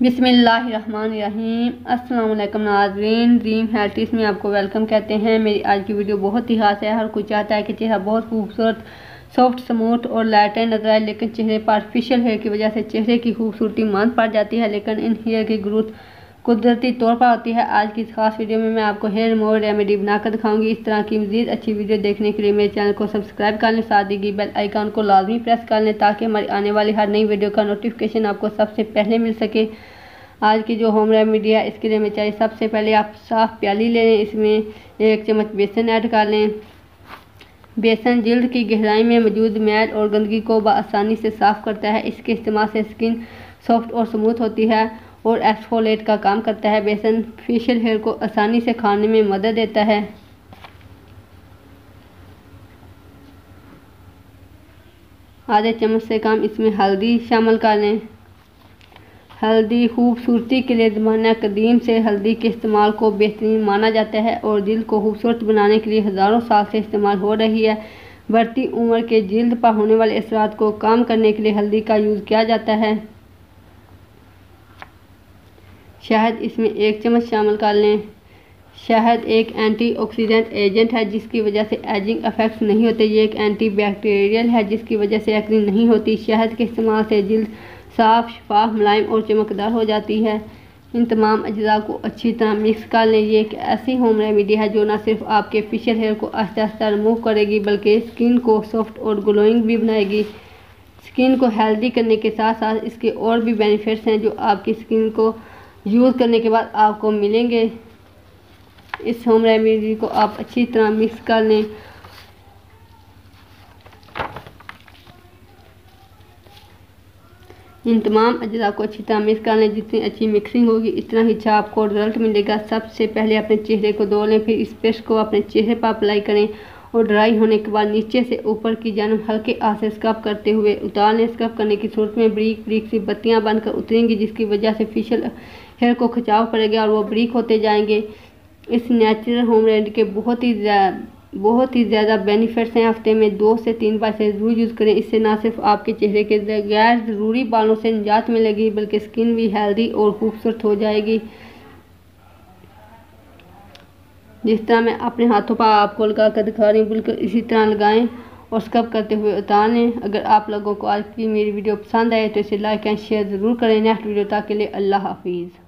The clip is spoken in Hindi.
बिसमीम अस्सलाम नाजरीन, ड्रीम हेल्थ में आपको वेलकम कहते हैं। मेरी आज की वीडियो बहुत ही खास है। हर कोई चाहता है कि चेहरा बहुत खूबसूरत, सॉफ्ट, स्मूथ और लाइट नज़र आए लेकिन चेहरे पर आर्टिफिशियल हेयर की वजह से चेहरे की खूबसूरती मान पड़ जाती है। लेकिन इन हेयर की ग्रोथ कुदरती तौर पर होती है। आज की इस खास वीडियो में मैं आपको हेयर रिमूवर रेमेडी बनाकर दिखाऊँगी। इस तरह की मजीद अच्छी वीडियो देखने के लिए मेरे चैनल को सब्सक्राइब कर लें। साथ ही बेल आइकन को लाजमी प्रेस कर लें ताकि हमारी आने वाली हर नई वीडियो का नोटिफिकेशन आपको सबसे पहले मिल सके। आज की जो होम रेमेडी है, इसके लिए मैं चाहिए सबसे पहले आप साफ़ प्याली ले लें। इसमें एक चम्मच बेसन ऐड कर लें। बेसन जल्द की गहराई में मौजूद मैल और गंदगी को आसानी से साफ़ करता है। इसके इस्तेमाल से स्किन सॉफ्ट और स्मूथ होती है। और एक्सफोलेट का काम करता है। बेसन फेशियल हेयर को आसानी से खाने में मदद देता है। आधे चम्मच से कम इसमें हल्दी शामिल कर लें। हल्दी खूबसूरती के लिए ज़माना कदीम से हल्दी के इस्तेमाल को बेहतरीन माना जाता है और दिल को खूबसूरत बनाने के लिए हज़ारों साल से इस्तेमाल हो रही है। बढ़ती उम्र के जल्द पर होने वाले असरात को कम करने के लिए हल्दी का यूज़ किया जाता है। शहद इसमें एक चम्मच शामिल कर लें। शहद एक एंटीऑक्सीडेंट एजेंट है जिसकी वजह से एजिंग अफेक्ट्स नहीं होते। ये एक एंटीबैक्टीरियल है जिसकी वजह से एक्नी नहीं होती। शहद के इस्तेमाल से जल्द साफ़, शफाफ, मुलायम और चमकदार हो जाती है। इन तमाम अज्जा को अच्छी तरह मिक्स कर लें। ये एक ऐसी होम रेमेडी है जो ना सिर्फ़ आपके फेशियल हेयर को आस्ते आस्ते रिमूव करेगी, बल्कि स्किन को सॉफ्ट और ग्लोइंग भी बनाएगी। स्किन को हेल्दी करने के साथ साथ इसके और भी बेनिफिट्स हैं जो आपकी स्किन को यूज़ करने के बाद आपको मिलेंगे। इस होम रेमेडी को आप अच्छी तरह मिक्स कर लें। इन तमाम अज्जा को अच्छी तरह मिक्स कर लें। जितनी अच्छी मिक्सिंग होगी, इतना ही अच्छा आपको रिज़ल्ट मिलेगा। सबसे पहले अपने चेहरे को धो लें, फिर इस पेस्ट को अपने चेहरे पर अप्लाई करें। और ड्राई होने के बाद नीचे से ऊपर की जानब हल्के आस से स्कब करते हुए उतार लें स्कब करने की सूरत में ब्रीक ब्रीक सी बत्तियाँ बनकर उतरेंगी, जिसकी वजह से फेशियल हेयर को खिंचाव पड़ेगा और वो ब्रीक होते जाएँगे। इस नेचुरल होम रेमेडी के बहुत ही बहुत ही ज़्यादा बेनिफिट्स हैं। हफ़्ते में दो से तीन बार से ज़रूर यूज़ करें। इससे ना सिर्फ़ आपके चेहरे के गैर ज़रूरी बालों से निजात मिलेगी, बल्कि स्किन भी हेल्दी और खूबसूरत हो जाएगी। जिस तरह मैं अपने हाथों पर आपको लगा कर दिखा रही हूँ, बिल्कुल इसी तरह लगाएँ और स्कब करते हुए उतार। लें अगर आप लोगों को आज की मेरी वीडियो पसंद आए तो इसे लाइक एंड शेयर ज़रूर करें। नेक्स्ट वीडियो तक के लिए अल्लाह हाफिज़।